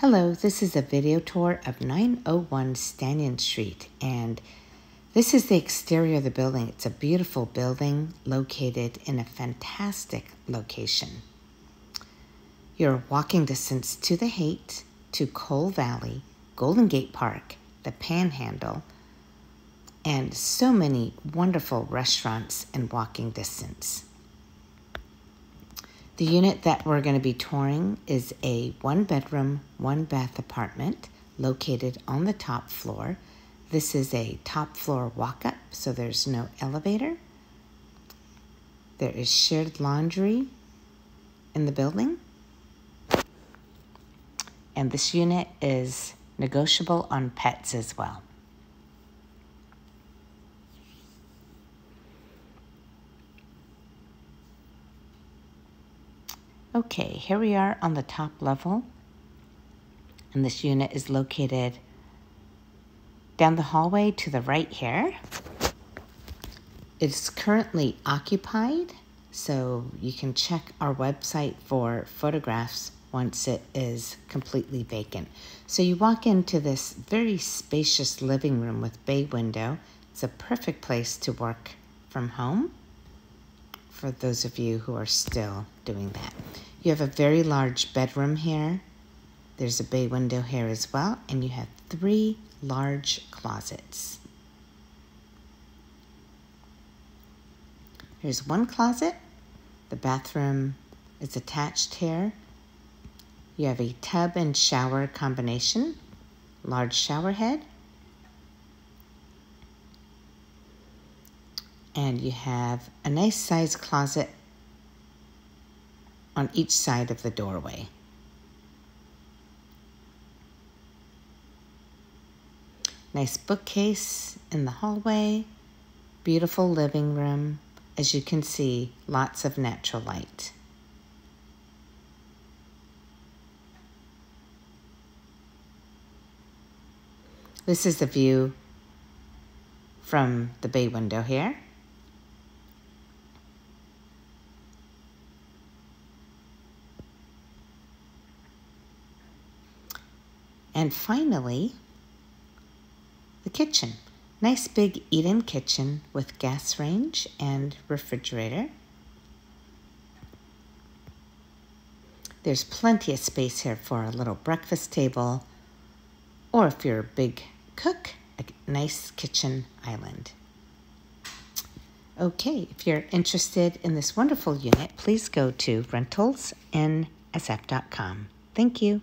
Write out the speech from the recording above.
Hello, this is a video tour of 901 Stanyan Street, and this is the exterior of the building. It's a beautiful building located in a fantastic location. You're walking distance to the Haight, to Cole Valley, Golden Gate Park, the Panhandle, and so many wonderful restaurants in walking distance. The unit that we're going to be touring is a one bedroom, one bath apartment located on the top floor. This is a top floor walk up, so there's no elevator. There is shared laundry in the building. And this unit is negotiable on pets as well. Okay, here we are on the top level. And this unit is located down the hallway to the right here. It's currently occupied, so you can check our website for photographs once it is completely vacant. So you walk into this very spacious living room with bay window. It's a perfect place to work from home for those of you who are still doing that. You have a very large bedroom here. There's a bay window here as well, and you have three large closets. Here's one closet. The bathroom is attached here. You have a tub and shower combination, large shower head, and you have a nice sized closet on each side of the doorway. Nice bookcase in the hallway, beautiful living room. As you can see, lots of natural light. This is the view from the bay window here. And finally, the kitchen. Nice big eat-in kitchen with gas range and refrigerator. There's plenty of space here for a little breakfast table, or if you're a big cook, a nice kitchen island. Okay, if you're interested in this wonderful unit, please go to rentalsinsf.com. Thank you.